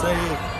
Safe.